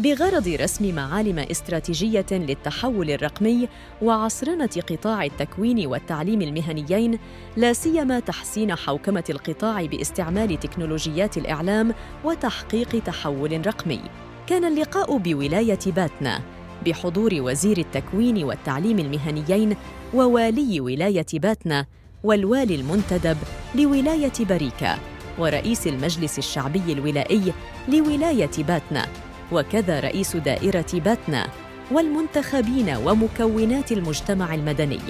بغرض رسم معالم استراتيجية للتحول الرقمي وعصرنة قطاع التكوين والتعليم المهنيين لا سيما تحسين حوكمة القطاع باستعمال تكنولوجيات الإعلام وتحقيق تحول رقمي. كان اللقاء بولاية باتنا بحضور وزير التكوين والتعليم المهنيين ووالي ولاية باتنا والوالي المنتدب لولاية بريكا ورئيس المجلس الشعبي الولائي لولاية باتنا. وكذا رئيس دائرة باتنا والمنتخبين ومكونات المجتمع المدني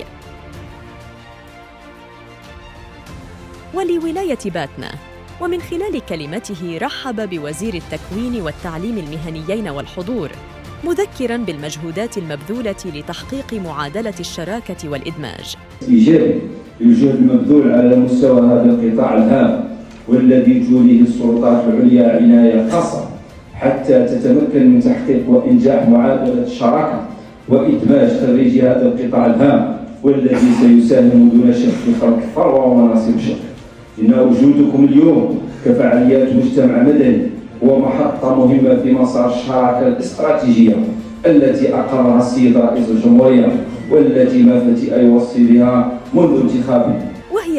ولولاية باتنا ومن خلال كلمته رحب بوزير التكوين والتعليم المهنيين والحضور مذكرا بالمجهودات المبذولة لتحقيق معادلة الشراكة والإدماج. ايجابي للجهد المبذول على مستوى هذا القطاع الهام والذي توليه السلطات العليا عناية خاصة حتى تتمكن من تحقيق وإنجاح معادلة الشراكة وإدماج خريجي هذا القطاع الهام والذي سيساهم دون شك في خلق ثروه ومناصب شق. إن وجودكم اليوم كفعاليات مجتمع مدني هو محطة مهمة في مسار الشراكة الاستراتيجية التي أقرها السيد رئيس الجمهورية والتي ما فتئ يوصي بها منذ انتخابه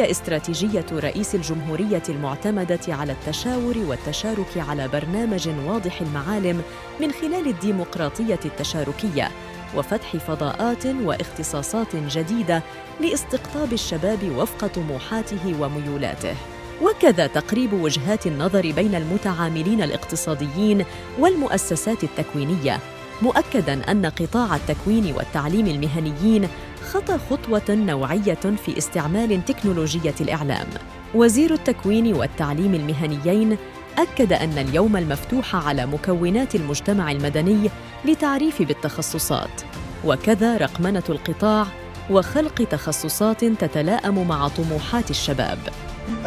وهي استراتيجية رئيس الجمهورية المعتمدة على التشاور والتشارك على برنامج واضح المعالم من خلال الديمقراطية التشاركية وفتح فضاءات واختصاصات جديدة لاستقطاب الشباب وفق طموحاته وميولاته. وكذا تقريب وجهات النظر بين المتعاملين الاقتصاديين والمؤسسات التكوينية مؤكدا أن قطاع التكوين والتعليم المهنيين خطى خطوة نوعية في استعمال تكنولوجية الإعلام. وزير التكوين والتعليم المهنيين أكد أن اليوم المفتوح على مكونات المجتمع المدني لتعريف بالتخصصات. وكذا رقمنة القطاع وخلق تخصصات تتلائم مع طموحات الشباب.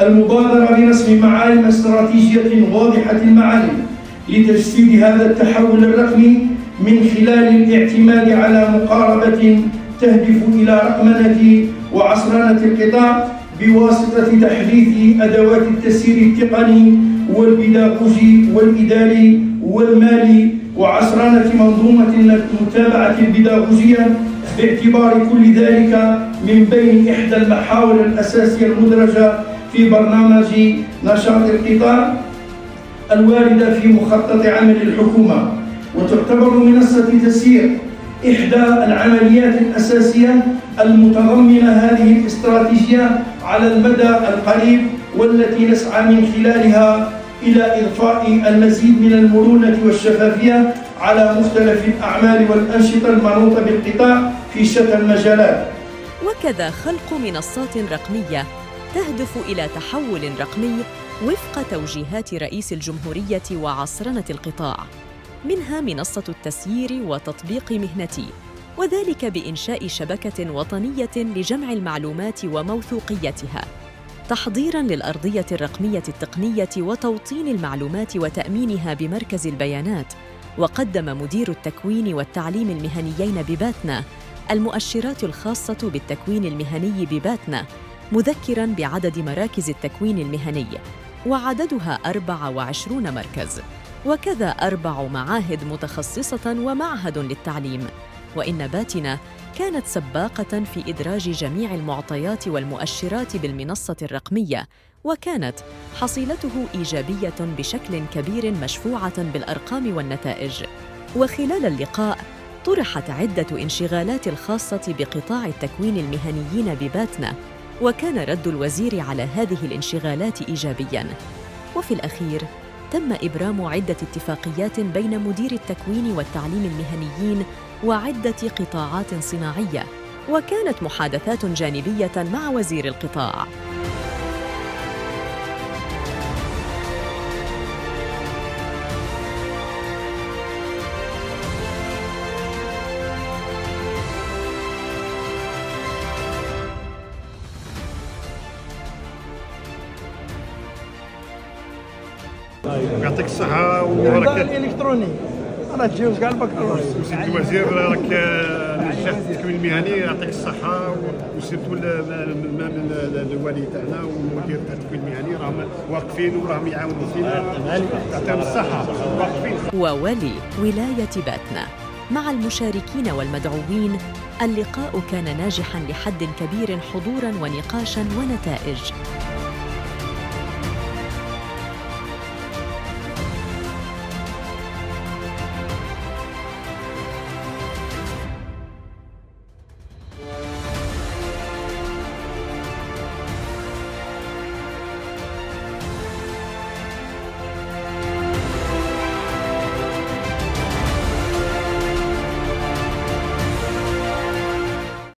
المبادرة برسم معالم استراتيجية واضحة المعالم لتجسيد هذا التحول الرقمي من خلال الاعتماد على مقاربة تهدف إلى رقمنة وعصرنة القطاع بواسطة تحديث أدوات التسيير التقني والبيداغوجي والإداري والمالي وعصرنة منظومة المتابعة البيداغوجية باعتبار كل ذلك من بين إحدى المحاور الأساسية المدرجة في برنامج نشاط القطاع الواردة في مخطط عمل الحكومة. وتعتبر منصة تسيير إحدى العمليات الأساسية المتضمنة هذه الاستراتيجية على المدى القريب والتي نسعى من خلالها إلى إضفاء المزيد من المرونة والشفافية على مختلف الأعمال والأنشطة المنوطة بالقطاع في شتى المجالات. وكذا خلق منصات رقمية تهدف إلى تحول رقمي وفق توجيهات رئيس الجمهورية وعصرنة القطاع. منها منصة التسيير وتطبيق مهنتي وذلك بإنشاء شبكة وطنية لجمع المعلومات وموثوقيتها. تحضيرا للأرضية الرقمية التقنية وتوطين المعلومات وتأمينها بمركز البيانات وقدم مدير التكوين والتعليم المهنيين بباتنا المؤشرات الخاصة بالتكوين المهني بباتنا مذكرا بعدد مراكز التكوين المهني وعددها 24 مركز. وكذا أربع معاهد متخصصة ومعهد للتعليم. وإن باتنا كانت سباقة في إدراج جميع المعطيات والمؤشرات بالمنصة الرقمية وكانت حصيلته إيجابية بشكل كبير مشفوعة بالأرقام والنتائج. وخلال اللقاء طرحت عدة انشغالات الخاصة بقطاع التكوين المهنيين بباتنا وكان رد الوزير على هذه الانشغالات ايجابيا. وفي الأخير تم إبرام عدة اتفاقيات بين مدير التكوين والتعليم المهنيين وعدة قطاعات صناعية وكانت محادثات جانبية مع وزير القطاع. يعطيك الصحة وبركة. الإلكتروني. راه تجاوز كاع البكالوريوس سيدي الوزير راك نجحت في التكوين المهني يعطيك الصحة وسيرتو الوالي تاعنا والمدير تاع التكوين المهني. راهم واقفين وراهم يعاونوا فينا يعطيهم الصحة. واقفين. وولي ولاية باتنا. مع المشاركين والمدعوين اللقاء كان ناجحا لحد كبير حضورا ونقاشا ونتائج.